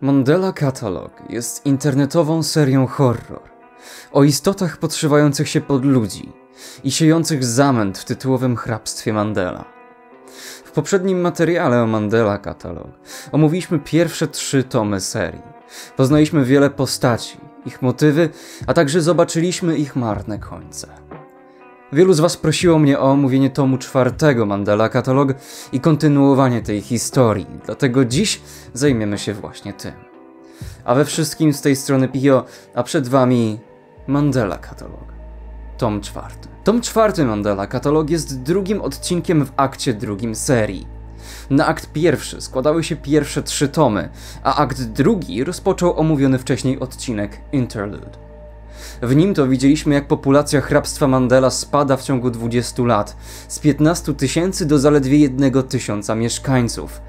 Mandela Catalog jest internetową serią horror o istotach podszywających się pod ludzi i siejących zamęt w tytułowym hrabstwie Mandela. W poprzednim materiale o Mandela Catalog omówiliśmy pierwsze trzy tomy serii. Poznaliśmy wiele postaci, ich motywy, a także zobaczyliśmy ich marne końce. Wielu z Was prosiło mnie o omówienie tomu czwartego Mandela Katalog i kontynuowanie tej historii, dlatego dziś zajmiemy się właśnie tym. A we wszystkim z tej strony Pio, a przed Wami Mandela Katalog. Tom czwarty. Tom czwarty Mandela Katalog jest drugim odcinkiem w akcie drugim serii. Na akt pierwszy składały się pierwsze trzy tomy, a akt drugi rozpoczął omówiony wcześniej odcinek Interlude. W nim to widzieliśmy, jak populacja hrabstwa Mandela spada w ciągu 20 lat z 15 tysięcy do zaledwie 1 tysiąca mieszkańców,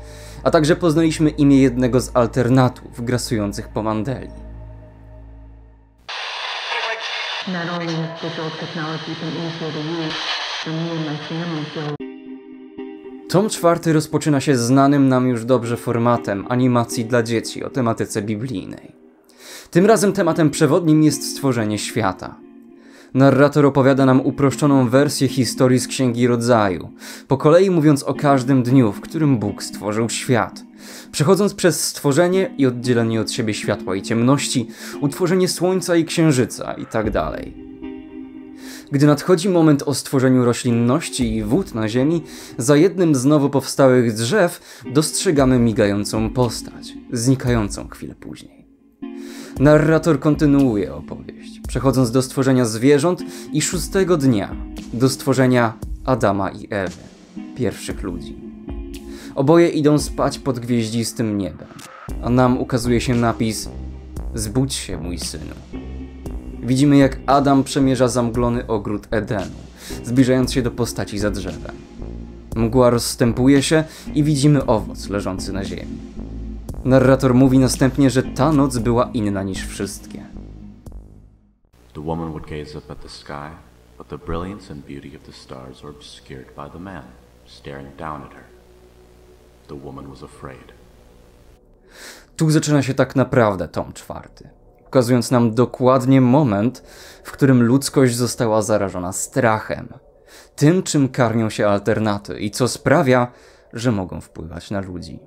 a także poznaliśmy imię jednego z alternatów grasujących po Mandeli. Tom czwarty rozpoczyna się znanym nam już dobrze formatem animacji dla dzieci o tematyce biblijnej. Tym razem tematem przewodnim jest stworzenie świata. Narrator opowiada nam uproszczoną wersję historii z Księgi Rodzaju, po kolei mówiąc o każdym dniu, w którym Bóg stworzył świat. Przechodząc przez stworzenie i oddzielenie od siebie światła i ciemności, utworzenie słońca i księżyca itd. Tak Gdy nadchodzi moment o stworzeniu roślinności i wód na ziemi, za jednym z nowo powstałych drzew dostrzegamy migającą postać, znikającą chwilę później. Narrator kontynuuje opowieść, przechodząc do stworzenia zwierząt i szóstego dnia do stworzenia Adama i Ewy, pierwszych ludzi. Oboje idą spać pod gwieździstym niebem, a nam ukazuje się napis Zbudź się, mój synu. Widzimy, jak Adam przemierza zamglony ogród Edenu, zbliżając się do postaci za drzewem. Mgła rozstępuje się i widzimy owoc leżący na ziemi. Narrator mówi następnie, że ta noc była inna niż wszystkie. The woman would gaze up at the sky, but the brilliance and beauty of the stars were obscured by the man staring down at her. The woman was afraid. Tu zaczyna się tak naprawdę tom czwarty, pokazując nam dokładnie moment, w którym ludzkość została zarażona strachem. Tym, czym karmią się alternaty i co sprawia, że mogą wpływać na ludzi.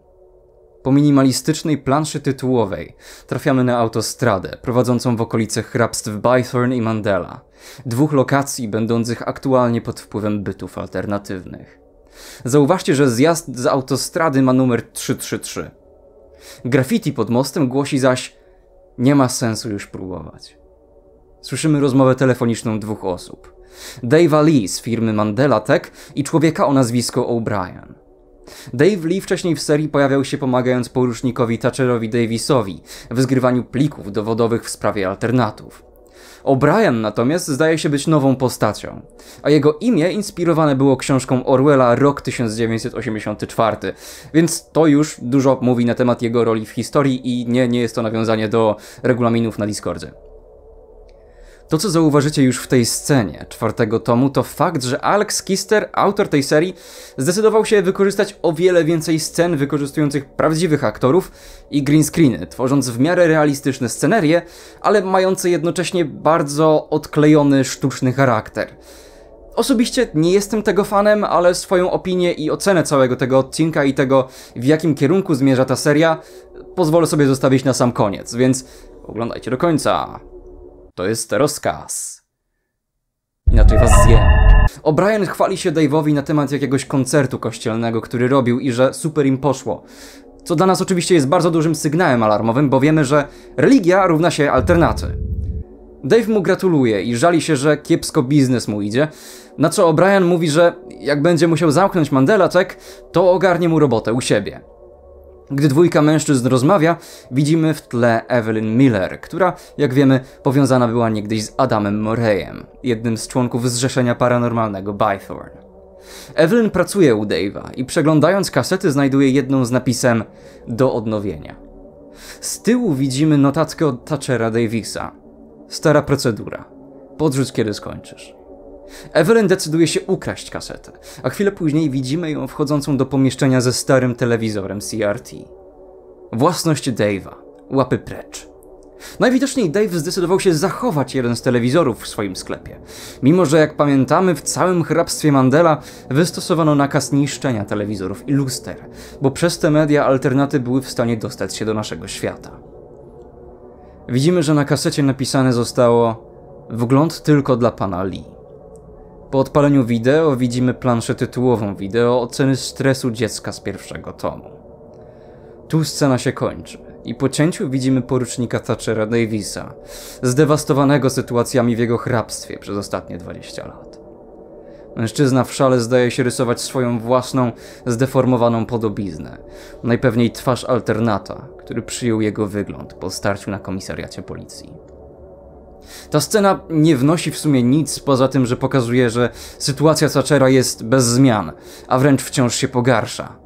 Po minimalistycznej planszy tytułowej trafiamy na autostradę prowadzącą w okolice hrabstw Bythorn i Mandela, dwóch lokacji będących aktualnie pod wpływem bytów alternatywnych. Zauważcie, że zjazd z autostrady ma numer 333. Graffiti pod mostem głosi zaś nie ma sensu już próbować. Słyszymy rozmowę telefoniczną dwóch osób. Dave'a Lee z firmy Mandela Tech i człowieka o nazwisku O'Brien. Dave Lee wcześniej w serii pojawiał się pomagając porusznikowi Thatcherowi Davisowi w zgrywaniu plików dowodowych w sprawie alternatów. O'Brien natomiast zdaje się być nową postacią, a jego imię inspirowane było książką Orwella Rok 1984, więc to już dużo mówi na temat jego roli w historii i nie, nie jest to nawiązanie do regulaminów na Discordzie. To, co zauważycie już w tej scenie czwartego tomu, to fakt, że Alex Kister, autor tej serii, zdecydował się wykorzystać o wiele więcej scen wykorzystujących prawdziwych aktorów i green screeny, tworząc w miarę realistyczne scenerie, ale mające jednocześnie bardzo odklejony, sztuczny charakter. Osobiście nie jestem tego fanem, ale swoją opinię i ocenę całego tego odcinka i tego, w jakim kierunku zmierza ta seria, pozwolę sobie zostawić na sam koniec, więc oglądajcie do końca. To jest rozkaz. Inaczej was zjem. O'Brien chwali się Dave'owi na temat jakiegoś koncertu kościelnego, który robił i że super im poszło. Co dla nas oczywiście jest bardzo dużym sygnałem alarmowym, bo wiemy, że religia równa się alternaty. Dave mu gratuluje i żali się, że kiepsko biznes mu idzie, na co O'Brien mówi, że jak będzie musiał zamknąć Mandela Tech, to ogarnie mu robotę u siebie. Gdy dwójka mężczyzn rozmawia, widzimy w tle Evelyn Miller, która, jak wiemy, powiązana była niegdyś z Adamem Moreyem, jednym z członków Zrzeszenia Paranormalnego Bythorn. Evelyn pracuje u Dave'a i przeglądając kasety znajduje jedną z napisem do odnowienia. Z tyłu widzimy notatkę od Thatchera Davisa. Stara procedura. Podrzuć kiedy skończysz. Evelyn decyduje się ukraść kasetę, a chwilę później widzimy ją wchodzącą do pomieszczenia ze starym telewizorem CRT. Własność Dave'a, łapy precz. Najwidoczniej Dave zdecydował się zachować jeden z telewizorów w swoim sklepie, mimo że jak pamiętamy w całym hrabstwie Mandela wystosowano nakaz niszczenia telewizorów i luster, bo przez te media alternaty były w stanie dostać się do naszego świata. Widzimy, że na kasecie napisane zostało Wgląd tylko dla pana Lee. Po odpaleniu wideo widzimy planszę tytułową wideo oceny stresu dziecka z pierwszego tomu. Tu scena się kończy i po cięciu widzimy porucznika Thatchera Davisa, zdewastowanego sytuacjami w jego hrabstwie przez ostatnie 20 lat. Mężczyzna w szale zdaje się rysować swoją własną, zdeformowaną podobiznę, najpewniej twarz alternata, który przyjął jego wygląd po starciu na komisariacie policji. Ta scena nie wnosi w sumie nic poza tym, że pokazuje, że sytuacja Thatchera jest bez zmian, a wręcz wciąż się pogarsza.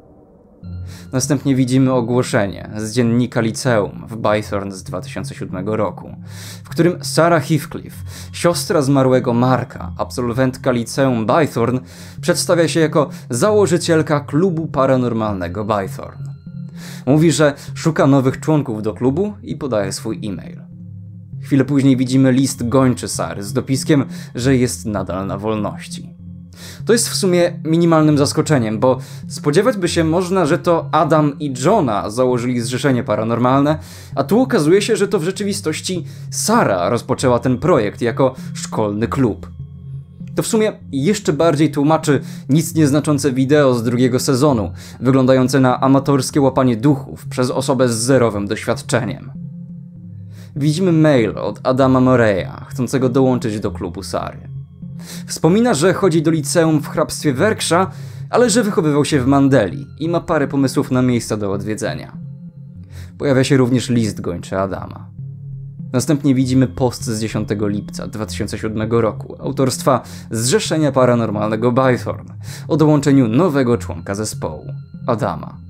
Następnie widzimy ogłoszenie z dziennika liceum w Bythorn z 2007 roku, w którym Sarah Heathcliff, siostra zmarłego Marka, absolwentka liceum Bythorn, przedstawia się jako założycielka klubu paranormalnego Bythorn. Mówi, że szuka nowych członków do klubu i podaje swój e-mail. Chwilę później widzimy list gończy Sary z dopiskiem, że jest nadal na wolności. To jest w sumie minimalnym zaskoczeniem, bo spodziewać by się można, że to Adam i Johna założyli zrzeszenie paranormalne, a tu okazuje się, że to w rzeczywistości Sara rozpoczęła ten projekt jako szkolny klub. To w sumie jeszcze bardziej tłumaczy nic nieznaczące wideo z drugiego sezonu, wyglądające na amatorskie łapanie duchów przez osobę z zerowym doświadczeniem. Widzimy mail od Adama Moreya, chcącego dołączyć do klubu Sary. Wspomina, że chodzi do liceum w hrabstwie Werksza, ale że wychowywał się w Mandeli i ma parę pomysłów na miejsca do odwiedzenia. Pojawia się również list gończy Adama. Następnie widzimy post z 10 lipca 2007 roku autorstwa Zrzeszenia Paranormalnego Bythorn o dołączeniu nowego członka zespołu, Adama.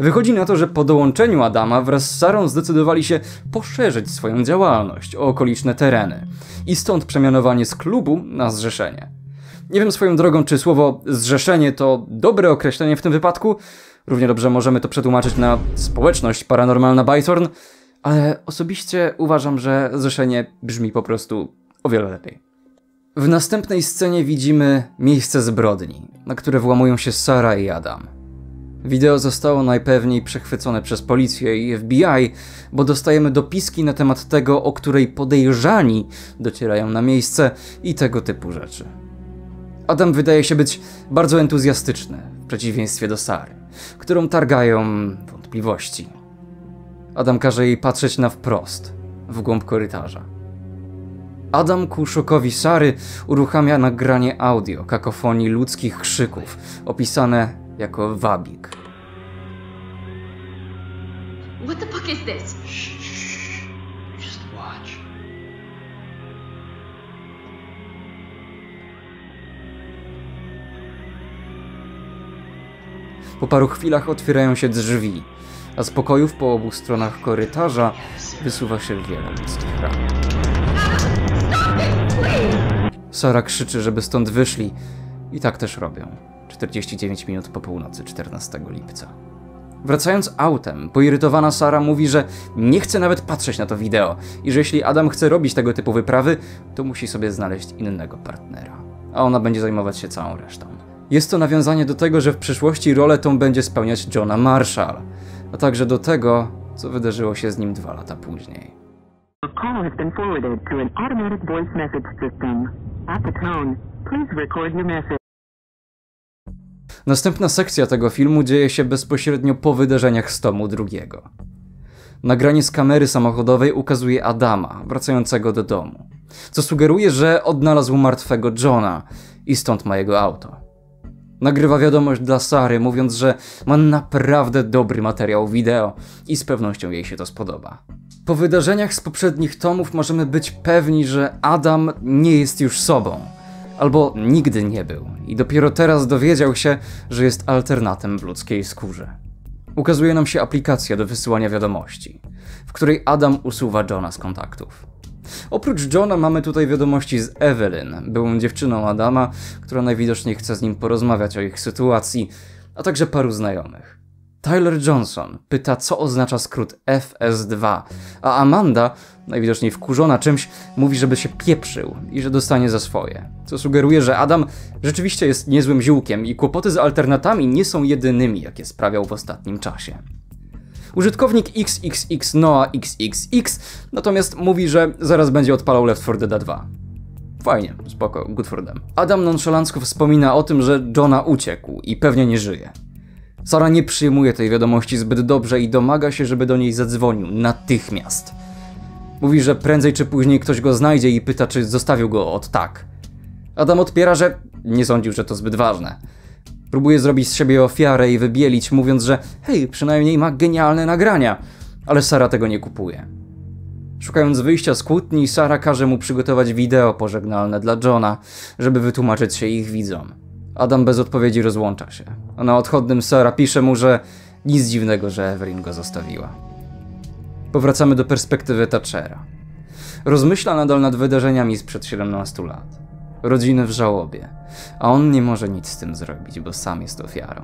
Wychodzi na to, że po dołączeniu Adama wraz z Sarą zdecydowali się poszerzyć swoją działalność o okoliczne tereny i stąd przemianowanie z klubu na zrzeszenie. Nie wiem swoją drogą, czy słowo zrzeszenie to dobre określenie w tym wypadku. Równie dobrze możemy to przetłumaczyć na społeczność paranormalna Bythorn, ale osobiście uważam, że zrzeszenie brzmi po prostu o wiele lepiej. W następnej scenie widzimy miejsce zbrodni, na które włamują się Sara i Adam. Wideo zostało najpewniej przechwycone przez policję i FBI, bo dostajemy dopiski na temat tego, o której podejrzani docierają na miejsce i tego typu rzeczy. Adam wydaje się być bardzo entuzjastyczny, w przeciwieństwie do Sary, którą targają wątpliwości. Adam każe jej patrzeć na wprost, w głąb korytarza. Adam ku szokowi Sary uruchamia nagranie audio kakofonii ludzkich krzyków, opisane jako wabik. What the fuck is this? Just watch. Po paru chwilach otwierają się drzwi, a z pokojów po obu stronach korytarza wysuwa się wiele ludzkich ram. Sara krzyczy, żeby stąd wyszli i tak też robią. 49 minut po północy 14 lipca. Wracając autem, poirytowana Sara mówi, że nie chce nawet patrzeć na to wideo i że jeśli Adam chce robić tego typu wyprawy, to musi sobie znaleźć innego partnera, a ona będzie zajmować się całą resztą. Jest to nawiązanie do tego, że w przyszłości rolę tą będzie spełniać Johna Marshall, a także do tego, co wydarzyło się z nim dwa lata później. Następna sekcja tego filmu dzieje się bezpośrednio po wydarzeniach z tomu drugiego. Nagranie z kamery samochodowej ukazuje Adama, wracającego do domu, co sugeruje, że odnalazł martwego Johna i stąd ma jego auto. Nagrywa wiadomość dla Sary, mówiąc, że ma naprawdę dobry materiał wideo i z pewnością jej się to spodoba. Po wydarzeniach z poprzednich tomów możemy być pewni, że Adam nie jest już sobą – albo nigdy nie był i dopiero teraz dowiedział się, że jest alternatem w ludzkiej skórze. Ukazuje nam się aplikacja do wysyłania wiadomości, w której Adam usuwa Johna z kontaktów. Oprócz Johna mamy tutaj wiadomości z Evelyn, byłą dziewczyną Adama, która najwidoczniej chce z nim porozmawiać o ich sytuacji, a także paru znajomych. Tyler Johnson pyta, co oznacza skrót FS2, a Amanda, najwidoczniej wkurzona czymś, mówi, żeby się pieprzył i że dostanie za swoje. Co sugeruje, że Adam rzeczywiście jest niezłym ziółkiem i kłopoty z alternatami nie są jedynymi, jakie sprawiał w ostatnim czasie. Użytkownik XXX Noah XXX natomiast mówi, że zaraz będzie odpalał Left 4 Dead 2. Fajnie, spoko, good for them. Adam nonszalancko wspomina o tym, że Johna uciekł i pewnie nie żyje. Sara nie przyjmuje tej wiadomości zbyt dobrze i domaga się, żeby do niej zadzwonił natychmiast. Mówi, że prędzej czy później ktoś go znajdzie i pyta, czy zostawił go od tak. Adam odpiera, że nie sądził, że to zbyt ważne. Próbuje zrobić z siebie ofiarę i wybielić, mówiąc, że hej, przynajmniej ma genialne nagrania, ale Sara tego nie kupuje. Szukając wyjścia z kłótni, Sara każe mu przygotować wideo pożegnalne dla Johna, żeby wytłumaczyć się ich widzom. Adam bez odpowiedzi rozłącza się, a na odchodnym Sara pisze mu, że nic dziwnego, że Evelyn go zostawiła. Powracamy do perspektywy Thatchera. Rozmyśla nadal nad wydarzeniami sprzed 17 lat. Rodziny w żałobie, a on nie może nic z tym zrobić, bo sam jest ofiarą.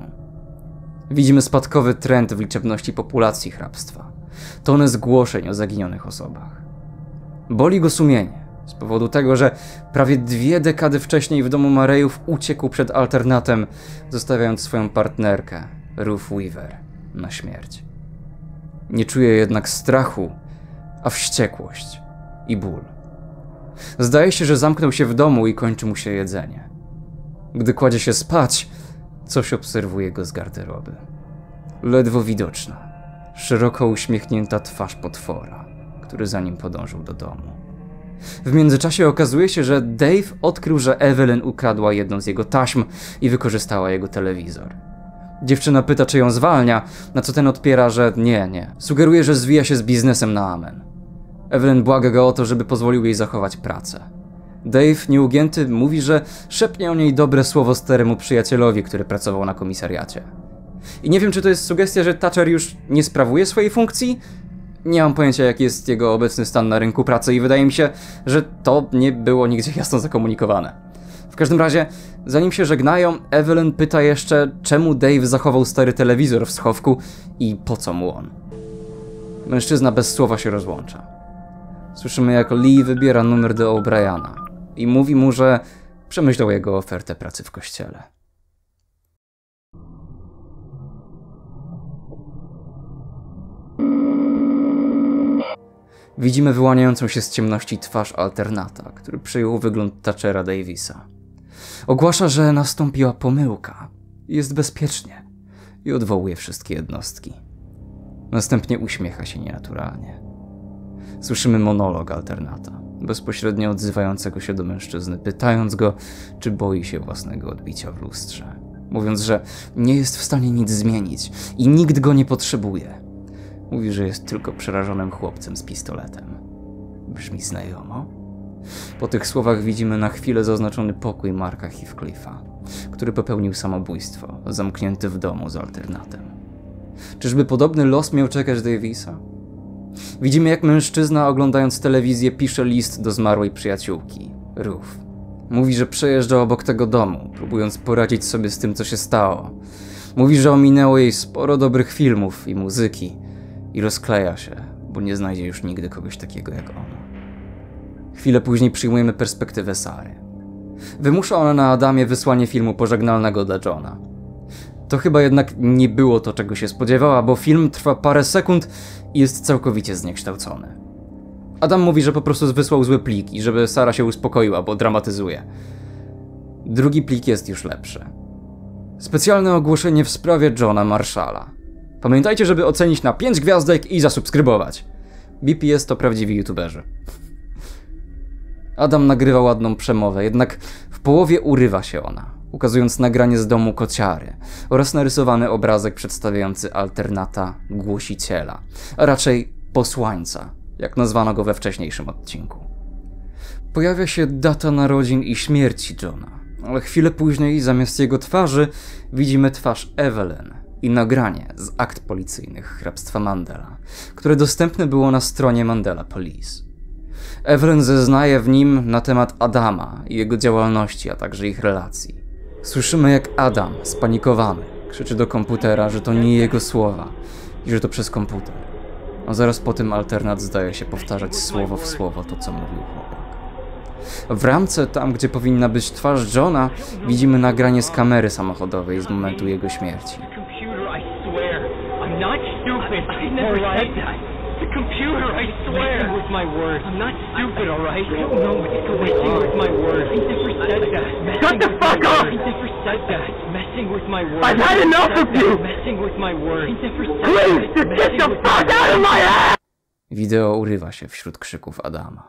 Widzimy spadkowy trend w liczebności populacji hrabstwa, tonę zgłoszeń o zaginionych osobach. Boli go sumienie z powodu tego, że prawie dwie dekady wcześniej w domu Marejów uciekł przed alternatem, zostawiając swoją partnerkę, Ruth Weaver, na śmierć. Nie czuje jednak strachu, a wściekłość i ból. Zdaje się, że zamknął się w domu i kończy mu się jedzenie. Gdy kładzie się spać, coś obserwuje go z garderoby. Ledwo widoczna, szeroko uśmiechnięta twarz potwora, który za nim podążył do domu. W międzyczasie okazuje się, że Dave odkrył, że Evelyn ukradła jedną z jego taśm i wykorzystała jego telewizor. Dziewczyna pyta, czy ją zwalnia, na co ten odpiera, że nie, nie. Sugeruje, że zwija się z biznesem na amen. Evelyn błaga go o to, żeby pozwolił jej zachować pracę. Dave, nieugięty, mówi, że szepnie o niej dobre słowo staremu przyjacielowi, który pracował na komisariacie. I nie wiem, czy to jest sugestia, że Thatcher już nie sprawuje swojej funkcji? Nie mam pojęcia, jaki jest jego obecny stan na rynku pracy i wydaje mi się, że to nie było nigdzie jasno zakomunikowane. W każdym razie, zanim się żegnają, Evelyn pyta jeszcze, czemu Dave zachował stary telewizor w schowku i po co mu on. Mężczyzna bez słowa się rozłącza. Słyszymy, jak Lee wybiera numer do O'Briana i mówi mu, że przemyślał jego ofertę pracy w kościele. Widzimy wyłaniającą się z ciemności twarz alternata, który przyjął wygląd Thatchera Davisa. Ogłasza, że nastąpiła pomyłka. Jest bezpiecznie i odwołuje wszystkie jednostki. Następnie uśmiecha się nienaturalnie. Słyszymy monolog alternata, bezpośrednio odzywającego się do mężczyzny, pytając go, czy boi się własnego odbicia w lustrze. Mówiąc, że nie jest w stanie nic zmienić i nikt go nie potrzebuje. Mówi, że jest tylko przerażonym chłopcem z pistoletem. Brzmi znajomo? Po tych słowach widzimy na chwilę zaznaczony pokój Marka Heathcliffa, który popełnił samobójstwo, zamknięty w domu z alternatem. Czyżby podobny los miał czekać Davisa? Widzimy, jak mężczyzna, oglądając telewizję, pisze list do zmarłej przyjaciółki, Ruth. Mówi, że przejeżdża obok tego domu, próbując poradzić sobie z tym, co się stało. Mówi, że ominęło jej sporo dobrych filmów i muzyki i rozkleja się, bo nie znajdzie już nigdy kogoś takiego jak ona. Chwilę później przyjmujemy perspektywę Sary. Wymusza ona na Adamie wysłanie filmu pożegnalnego dla Johna. To chyba jednak nie było to, czego się spodziewała, bo film trwa parę sekund i jest całkowicie zniekształcony. Adam mówi, że po prostu wysłał zły plik i żeby Sara się uspokoiła, bo dramatyzuje. Drugi plik jest już lepszy. Specjalne ogłoszenie w sprawie Johna Marshalla. Pamiętajcie, żeby ocenić na 5 gwiazdek i zasubskrybować. BPS to prawdziwi youtuberzy. Adam nagrywa ładną przemowę, jednak w połowie urywa się ona, ukazując nagranie z domu kociary oraz narysowany obrazek przedstawiający alternata głosiciela, a raczej posłańca, jak nazwano go we wcześniejszym odcinku. Pojawia się data narodzin i śmierci Johna, ale chwilę później zamiast jego twarzy widzimy twarz Evelyn i nagranie z akt policyjnych hrabstwa Mandela, które dostępne było na stronie Mandela Police. Evelyn zeznaje w nim na temat Adama i jego działalności, a także ich relacji. Słyszymy, jak Adam, spanikowany, Krzyczy do komputera, że to nie jego słowa i że to przez komputer. A zaraz po tym alternat zdaje się powtarzać słowo w słowo to, co mówił chłopak. W ramce, tam gdzie powinna być twarz Johna, widzimy nagranie z kamery samochodowej z momentu jego śmierci. Stupid. I never said that. The computer, I swear. Messing with my words. I'm not stupid, alright? I don't know what you're messing with my words. I never said that. Shut the fuck up! I never said that. Messing with my words. I've had enough of you! Messing with my words. I never said Please, that. just get the fuck out of my head! Wideo urywa się wśród krzyków Adama.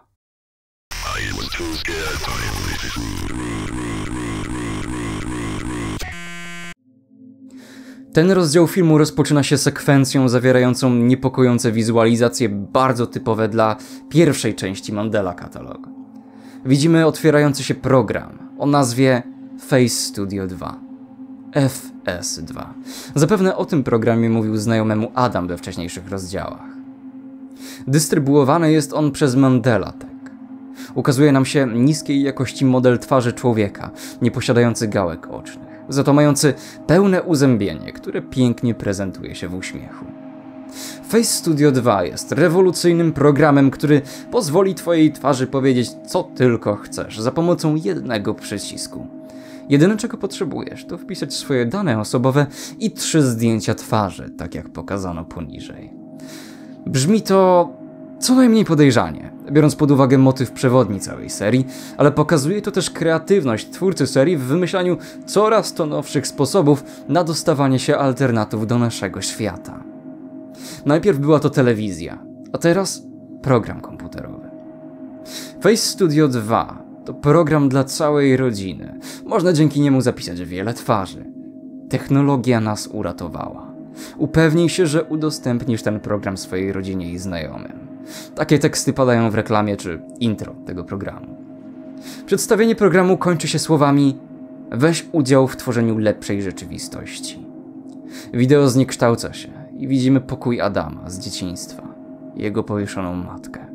Ten rozdział filmu rozpoczyna się sekwencją zawierającą niepokojące wizualizacje bardzo typowe dla pierwszej części Mandela Catalog. Widzimy otwierający się program o nazwie Face Studio 2. FS2. Zapewne o tym programie mówił znajomemu Adam we wcześniejszych rozdziałach. Dystrybuowany jest on przez Mandela Tech. Ukazuje nam się niskiej jakości model twarzy człowieka, nieposiadający gałek ocznych, za to mający pełne uzębienie, które pięknie prezentuje się w uśmiechu. Face Studio 2 jest rewolucyjnym programem, który pozwoli Twojej twarzy powiedzieć co tylko chcesz za pomocą jednego przycisku. Jedyne czego potrzebujesz to wpisać swoje dane osobowe i trzy zdjęcia twarzy, tak jak pokazano poniżej. Brzmi to co najmniej podejrzanie, biorąc pod uwagę motyw przewodni całej serii, ale pokazuje to też kreatywność twórcy serii w wymyślaniu coraz to nowszych sposobów na dostawanie się alternatów do naszego świata. Najpierw była to telewizja, a teraz program komputerowy. Face Studio 2 to program dla całej rodziny. Można dzięki niemu zapisać wiele twarzy. Technologia nas uratowała. Upewnij się, że udostępnisz ten program swojej rodzinie i znajomym. Takie teksty padają w reklamie czy intro tego programu. Przedstawienie programu kończy się słowami: Weź udział w tworzeniu lepszej rzeczywistości. Wideo zniekształca się i widzimy pokój Adama z dzieciństwa jego powieszoną matkę.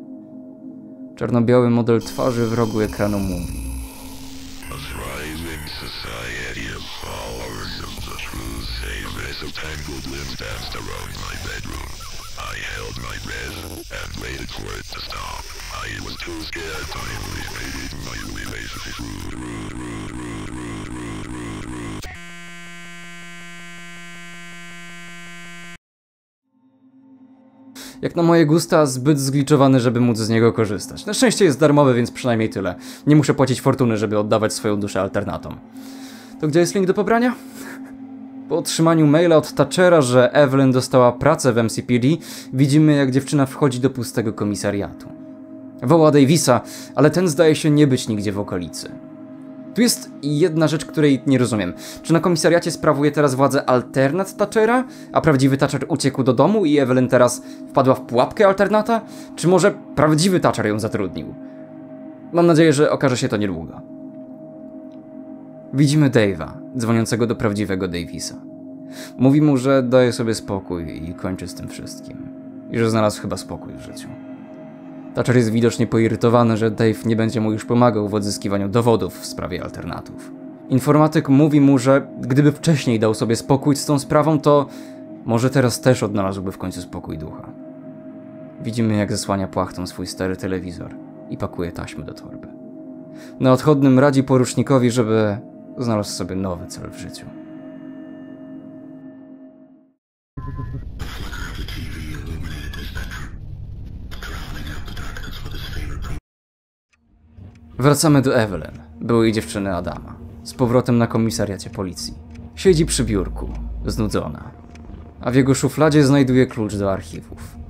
Czarno-biały model twarzy w rogu ekranu mówi: a held my breath and waited for it to stop. I was too scared my relationship. Jak na moje gusta, zbyt zgliczowany, żeby móc z niego korzystać. Na szczęście jest darmowy, więc przynajmniej tyle. Nie muszę płacić fortuny, żeby oddawać swoją duszę alternatom. To gdzie jest link do pobrania? Po otrzymaniu maila od Thatchera, że Evelyn dostała pracę w MCPD, widzimy jak dziewczyna wchodzi do pustego komisariatu. Woła Davisa, ale ten zdaje się nie być nigdzie w okolicy. Tu jest jedna rzecz, której nie rozumiem. Czy na komisariacie sprawuje teraz władzę alternat Thatchera, a prawdziwy Thatcher uciekł do domu i Evelyn teraz wpadła w pułapkę alternata? Czy może prawdziwy Thatcher ją zatrudnił? Mam nadzieję, że okaże się to niedługo. Widzimy Dave'a, dzwoniącego do prawdziwego Davisa. Mówi mu, że daje sobie spokój i kończy z tym wszystkim. I że znalazł chyba spokój w życiu. Thatcher jest widocznie poirytowany, że Dave nie będzie mu już pomagał w odzyskiwaniu dowodów w sprawie alternatów. Informatyk mówi mu, że gdyby wcześniej dał sobie spokój z tą sprawą, to może teraz też odnalazłby w końcu spokój ducha. Widzimy, jak zasłania płachtą swój stary telewizor i pakuje taśmy do torby. Na odchodnym radzi porucznikowi, żeby znalazł sobie nowy cel w życiu. Wracamy do Evelyn, byłej dziewczyny Adama, z powrotem na komisariacie policji. Siedzi przy biurku, znudzona, a w jego szufladzie znajduje klucz do archiwów.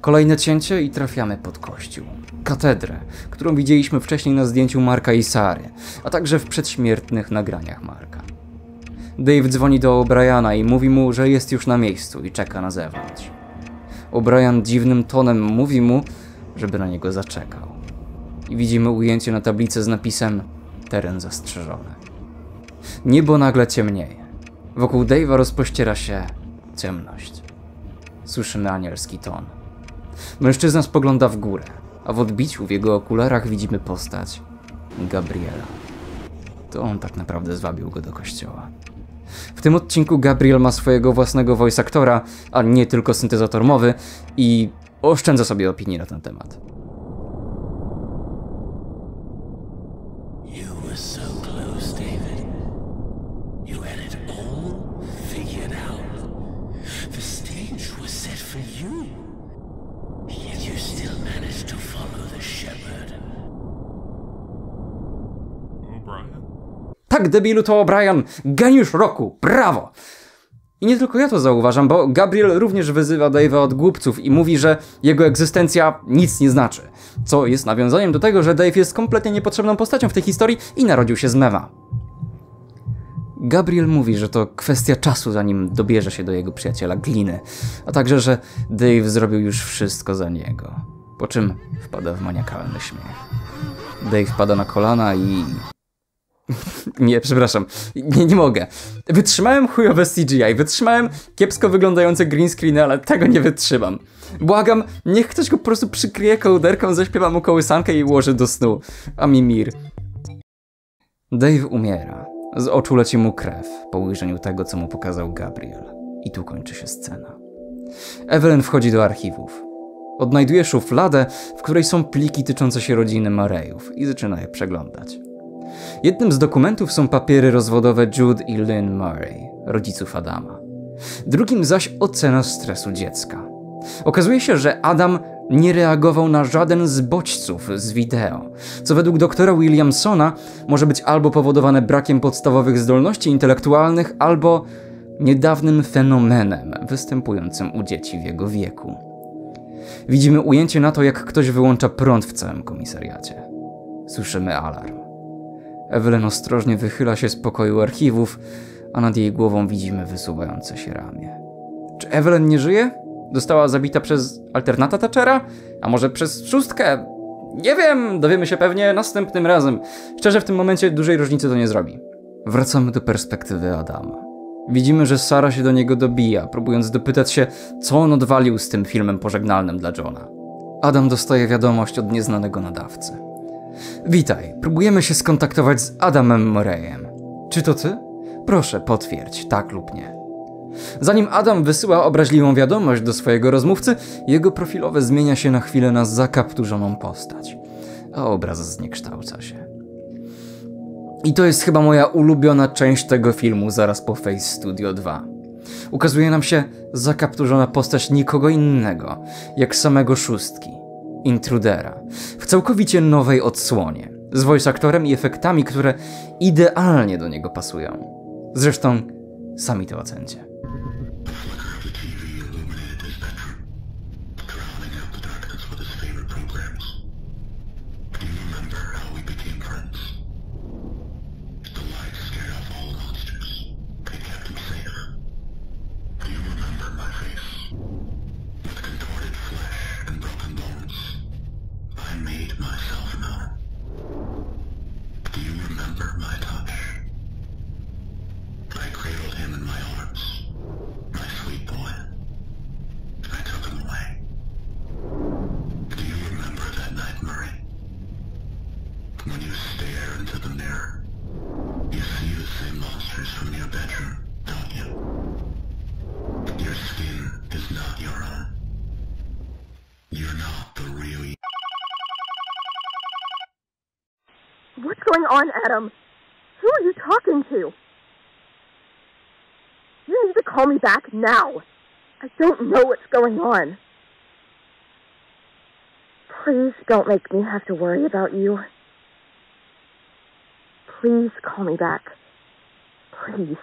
Kolejne cięcie i trafiamy pod kościół. Katedrę, którą widzieliśmy wcześniej na zdjęciu Marka i Sary, a także w przedśmiertnych nagraniach Marka. Dave dzwoni do O'Briana i mówi mu, że jest już na miejscu i czeka na zewnątrz. O'Brien dziwnym tonem mówi mu, żeby na niego zaczekał. I widzimy ujęcie na tablicy z napisem teren zastrzeżony. Niebo nagle ciemnieje. Wokół Dave'a rozpościera się ciemność. Słyszymy anielski ton. Mężczyzna spogląda w górę, a w odbiciu w jego okularach widzimy postać Gabriela. To on tak naprawdę zwabił go do kościoła. W tym odcinku Gabriel ma swojego własnego voice aktora, a nie tylko syntezator mowy i oszczędzę sobie opinii na ten temat. You were so Tak, debilu to O'Brien, geniusz roku, brawo! I nie tylko ja to zauważam, bo Gabriel również wyzywa Dave'a od głupców i mówi, że jego egzystencja nic nie znaczy. Co jest nawiązaniem do tego, że Dave jest kompletnie niepotrzebną postacią w tej historii i narodził się z mema. Gabriel mówi, że to kwestia czasu, zanim dobierze się do jego przyjaciela Gliny, a także, że Dave zrobił już wszystko za niego. Po czym wpada w maniakalny śmiech. Dave pada na kolana i nie, przepraszam. Nie, nie mogę. Wytrzymałem chujowe CGI, wytrzymałem kiepsko wyglądające green screeny, ale tego nie wytrzymam. Błagam, niech ktoś go po prostu przykryje kołderką, zaśpiewa mu kołysankę i ułoży do snu. A mi mir. Dave umiera. Z oczu leci mu krew po ujrzeniu tego, co mu pokazał Gabriel. I tu kończy się scena. Evelyn wchodzi do archiwów. Odnajduje szufladę, w której są pliki tyczące się rodziny Marejów i zaczyna je przeglądać. Jednym z dokumentów są papiery rozwodowe Jude i Lynn Murray, rodziców Adama. Drugim zaś ocena stresu dziecka. Okazuje się, że Adam nie reagował na żaden z bodźców z wideo, co według doktora Williamsona może być albo powodowane brakiem podstawowych zdolności intelektualnych, albo niedawnym fenomenem występującym u dzieci w jego wieku. Widzimy ujęcie na to, jak ktoś wyłącza prąd w całym komisariacie. Słyszymy alarm. Evelyn ostrożnie wychyla się z pokoju archiwów, a nad jej głową widzimy wysuwające się ramię. Czy Evelyn nie żyje? Została zabita przez alternata Thatchera? A może przez szóstkę? Nie wiem, dowiemy się pewnie następnym razem. Szczerze, w tym momencie dużej różnicy to nie zrobi. Wracamy do perspektywy Adama. Widzimy, że Sara się do niego dobija, próbując dopytać się, co on odwalił z tym filmem pożegnalnym dla Johna. Adam dostaje wiadomość od nieznanego nadawcy. Witaj, próbujemy się skontaktować z Adamem Murrayem. Czy to ty? Proszę, potwierdź, tak lub nie. Zanim Adam wysyła obraźliwą wiadomość do swojego rozmówcy, jego profilowe zmienia się na chwilę na zakapturzoną postać, a obraz zniekształca się. I to jest chyba moja ulubiona część tego filmu zaraz po Face Studio 2. Ukazuje nam się zakapturzona postać nikogo innego, jak samego szóstki, Intrudera, w całkowicie nowej odsłonie, z voice aktorem i efektami, które idealnie do niego pasują. Zresztą sami to ocencie. On, Adam? Who are you talking to? You need to call me back now. I don't know what's going on. Please don't make me have to worry about you. Please call me back. Please.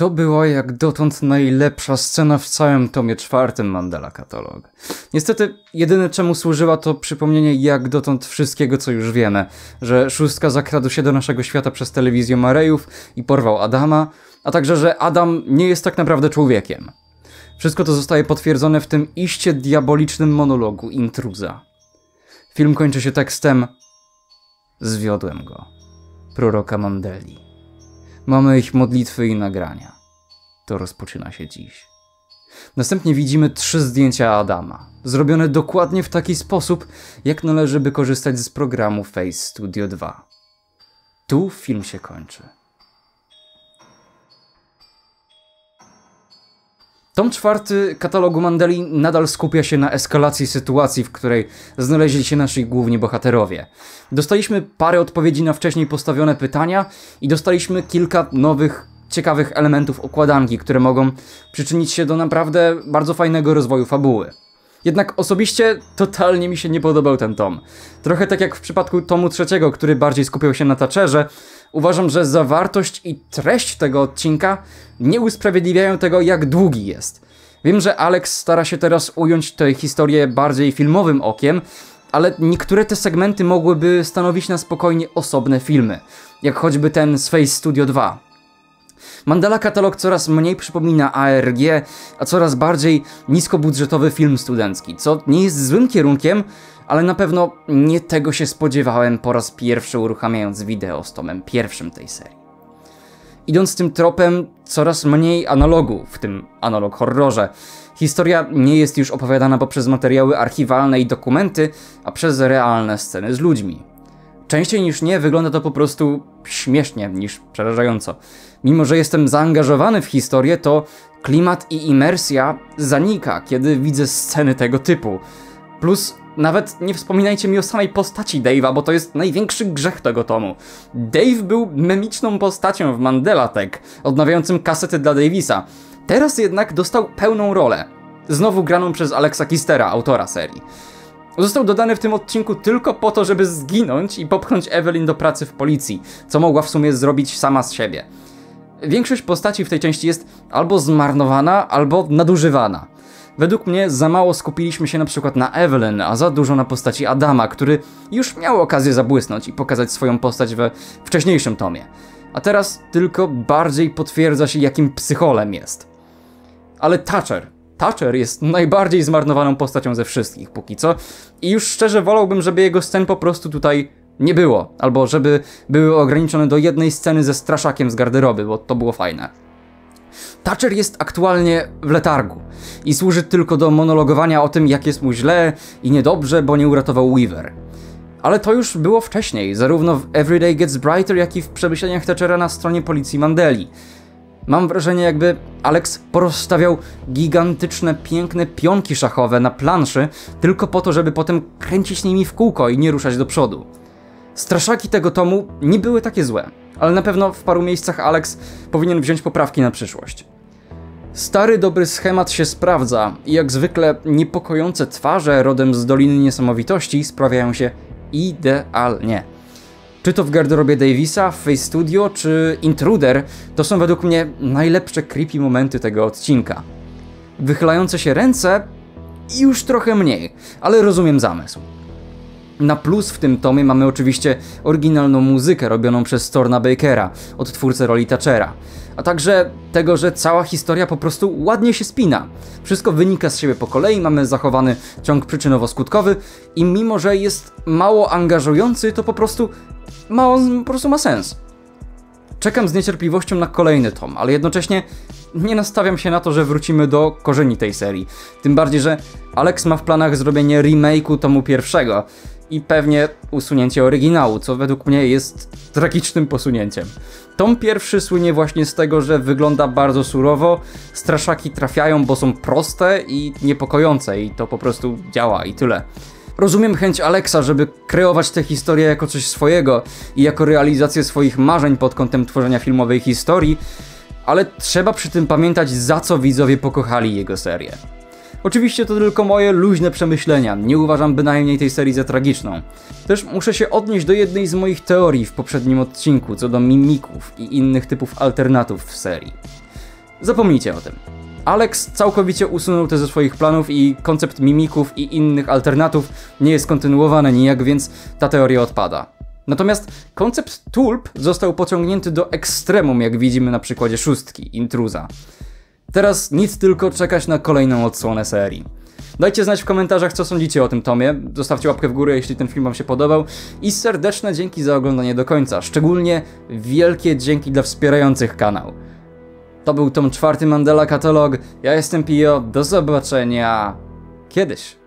To była jak dotąd najlepsza scena w całym tomie czwartym Mandela Katalog. Niestety, jedyne czemu służyła to przypomnienie jak dotąd wszystkiego, co już wiemy. Że szóstka zakradł się do naszego świata przez telewizję Marejów i porwał Adama, a także, że Adam nie jest tak naprawdę człowiekiem. Wszystko to zostaje potwierdzone w tym iście diabolicznym monologu intruza. Film kończy się tekstem Zwiodłem go. Proroka Mandeli. Mamy ich modlitwy i nagrania. To rozpoczyna się dziś. Następnie widzimy trzy zdjęcia Adama, zrobione dokładnie w taki sposób, jak należy by korzystać z programu Face Studio 2. Tu film się kończy. Tom czwarty katalogu Mandeli nadal skupia się na eskalacji sytuacji, w której znaleźli się nasi główni bohaterowie. Dostaliśmy parę odpowiedzi na wcześniej postawione pytania i dostaliśmy kilka nowych, ciekawych elementów okładanki, które mogą przyczynić się do naprawdę bardzo fajnego rozwoju fabuły. Jednak osobiście totalnie mi się nie podobał ten tom. Trochę tak jak w przypadku tomu trzeciego, który bardziej skupiał się na Thatcherze, uważam, że zawartość i treść tego odcinka nie usprawiedliwiają tego, jak długi jest. Wiem, że Alex stara się teraz ująć tę historię bardziej filmowym okiem, ale niektóre te segmenty mogłyby stanowić na spokojnie osobne filmy, jak choćby ten Space Studio 2. Mandela katalog coraz mniej przypomina ARG, a coraz bardziej niskobudżetowy film studencki, co nie jest złym kierunkiem, ale na pewno nie tego się spodziewałem po raz pierwszy uruchamiając wideo z tomem pierwszym tej serii. Idąc tym tropem, coraz mniej analogu w tym analog horrorze. Historia nie jest już opowiadana poprzez materiały archiwalne i dokumenty, a przez realne sceny z ludźmi. Częściej niż nie wygląda to po prostu śmiesznie niż przerażająco. Mimo, że jestem zaangażowany w historię, to klimat i imersja zanika, kiedy widzę sceny tego typu. Plus, nawet nie wspominajcie mi o samej postaci Dave'a, bo to jest największy grzech tego tomu. Dave był memiczną postacią w Mandela Tech, odnawiającym kasety dla Davisa. Teraz jednak dostał pełną rolę. Znowu graną przez Alexa Kistera, autora serii. Został dodany w tym odcinku tylko po to, żeby zginąć i popchnąć Evelyn do pracy w policji, co mogła w sumie zrobić sama z siebie. Większość postaci w tej części jest albo zmarnowana, albo nadużywana. Według mnie za mało skupiliśmy się na przykład na Evelyn, a za dużo na postaci Adama, który już miał okazję zabłysnąć i pokazać swoją postać we wcześniejszym tomie. A teraz tylko bardziej potwierdza się, jakim psycholem jest. Ale Thatcher, Thatcher jest najbardziej zmarnowaną postacią ze wszystkich póki co i już szczerze wolałbym, żeby jego scen po prostu tutaj nie było, albo żeby były ograniczone do jednej sceny ze straszakiem z garderoby, bo to było fajne. Thatcher jest aktualnie w letargu i służy tylko do monologowania o tym, jak jest mu źle i niedobrze, bo nie uratował Weaver. Ale to już było wcześniej, zarówno w Everyday Gets Brighter, jak i w przemyśleniach Thatchera na stronie policji Mandeli. Mam wrażenie, jakby Alex porozstawiał gigantyczne, piękne pionki szachowe na planszy, tylko po to, żeby potem kręcić nimi w kółko i nie ruszać do przodu. Straszaki tego tomu nie były takie złe, ale na pewno w paru miejscach Alex powinien wziąć poprawki na przyszłość. Stary dobry schemat się sprawdza i jak zwykle niepokojące twarze rodem z Doliny Niesamowitości sprawiają się idealnie. Czy to w garderobie Davisa, w Face Studio, czy Intruder, to są według mnie najlepsze creepy momenty tego odcinka. Wychylające się ręce już trochę mniej, ale rozumiem zamysł. Na plus w tym tomie mamy oczywiście oryginalną muzykę robioną przez Storna Bakera, odtwórcę roli Thatchera, a także tego, że cała historia po prostu ładnie się spina. Wszystko wynika z siebie po kolei, mamy zachowany ciąg przyczynowo-skutkowy i mimo, że jest mało angażujący, to po prostu mało, po prostu ma sens. Czekam z niecierpliwością na kolejny tom, ale jednocześnie nie nastawiam się na to, że wrócimy do korzeni tej serii. Tym bardziej, że Alex ma w planach zrobienie remake'u tomu pierwszego i pewnie usunięcie oryginału, co według mnie jest tragicznym posunięciem. Tom pierwszy słynie właśnie z tego, że wygląda bardzo surowo, straszaki trafiają, bo są proste i niepokojące i to po prostu działa i tyle. Rozumiem chęć Alexa, żeby kreować tę historię jako coś swojego i jako realizację swoich marzeń pod kątem tworzenia filmowej historii, ale trzeba przy tym pamiętać, za co widzowie pokochali jego serię. Oczywiście to tylko moje luźne przemyślenia, nie uważam bynajmniej tej serii za tragiczną. Też muszę się odnieść do jednej z moich teorii w poprzednim odcinku co do mimików i innych typów alternatów w serii. Zapomnijcie o tym. Alex całkowicie usunął te ze swoich planów i koncept mimików i innych alternatów nie jest kontynuowany nijak, więc ta teoria odpada. Natomiast koncept tulp został pociągnięty do ekstremum, jak widzimy na przykładzie szóstki, intruza. Teraz nic tylko czekać na kolejną odsłonę serii. Dajcie znać w komentarzach, co sądzicie o tym tomie, zostawcie łapkę w górę, jeśli ten film wam się podobał i serdeczne dzięki za oglądanie do końca, szczególnie wielkie dzięki dla wspierających kanał. To był tom czwarty Mandela Katalog, ja jestem Pio, do zobaczenia kiedyś.